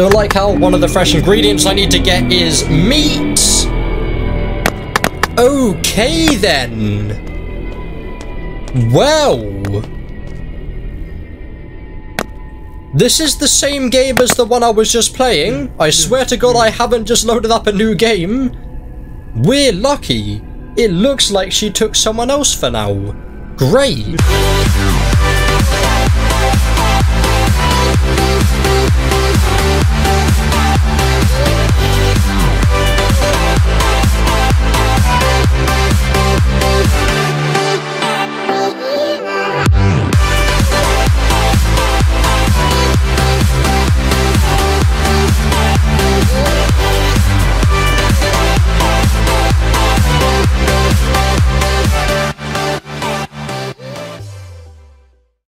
Don't like how one of the fresh ingredients I need to get is meat. Okay then. Well. This is the same game as the one I was just playing. I swear to god I haven't just loaded up a new game. We're lucky. It looks like she took someone else for now. Great.